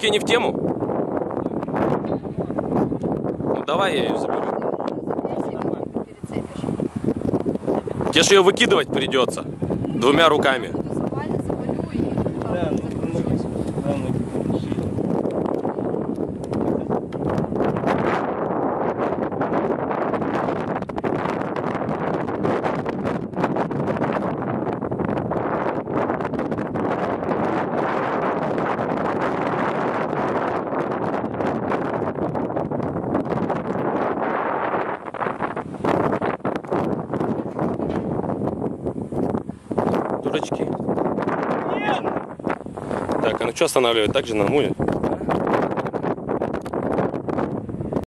Руки не в тему? Ну давай я ее заберу. Тебе же ее выкидывать придется. Двумя руками. Да, ну, Дурачки. Так, а ну что останавливать? Так же нормально.